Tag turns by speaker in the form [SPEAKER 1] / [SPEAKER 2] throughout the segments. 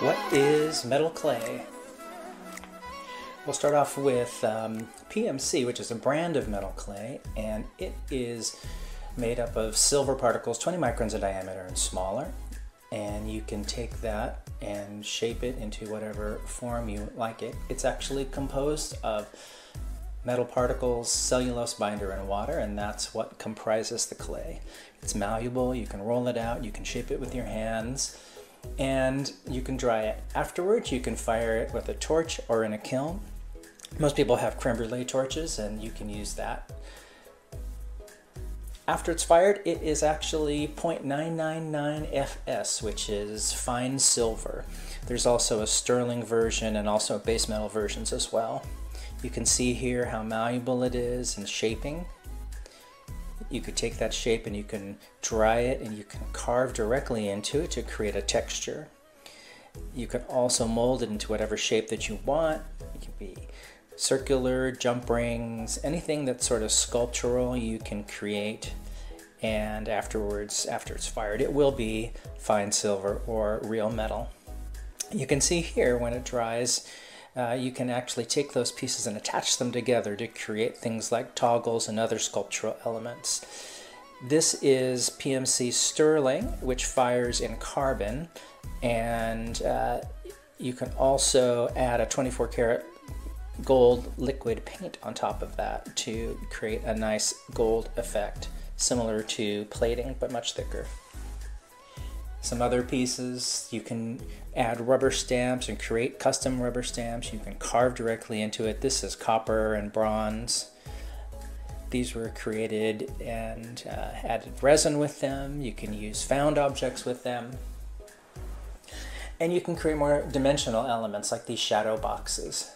[SPEAKER 1] What is metal clay? We'll start off with um, PMC, which is a brand of metal clay, and it is made up of silver particles 20 microns in diameter and smaller. And you can take that and shape it into whatever form you like it. It's actually composed of metal particles, cellulose binder, and water, and that's what comprises the clay. It's malleable, you can roll it out, you can shape it with your hands and you can dry it. Afterwards, you can fire it with a torch or in a kiln. Most people have creme brulee torches, and you can use that. After it's fired, it is actually 0.999 FS, which is fine silver. There's also a sterling version and also base metal versions as well. You can see here how malleable it is and shaping you could take that shape and you can dry it and you can carve directly into it to create a texture. You can also mold it into whatever shape that you want. It can be circular, jump rings, anything that's sort of sculptural you can create. And afterwards, after it's fired, it will be fine silver or real metal. You can see here when it dries, uh, you can actually take those pieces and attach them together to create things like toggles and other sculptural elements. This is PMC Sterling, which fires in carbon, and uh, you can also add a 24 karat gold liquid paint on top of that to create a nice gold effect, similar to plating but much thicker some other pieces. You can add rubber stamps and create custom rubber stamps. You can carve directly into it. This is copper and bronze. These were created and uh, added resin with them. You can use found objects with them. And you can create more dimensional elements like these shadow boxes.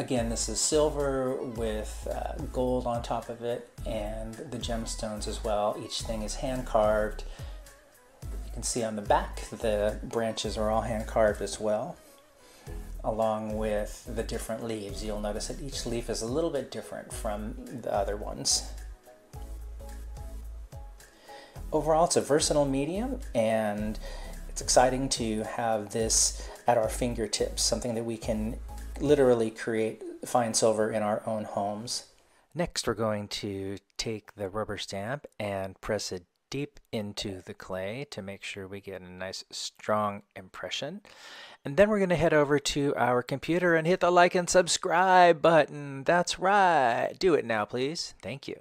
[SPEAKER 1] Again, this is silver with uh, gold on top of it and the gemstones as well. Each thing is hand carved. You can see on the back the branches are all hand carved as well, along with the different leaves. You'll notice that each leaf is a little bit different from the other ones. Overall, it's a versatile medium and it's exciting to have this at our fingertips, something that we can literally create fine silver in our own homes. Next, we're going to take the rubber stamp and press it deep into the clay to make sure we get a nice strong impression. And then we're going to head over to our computer and hit the like and subscribe button. That's right. Do it now, please. Thank you.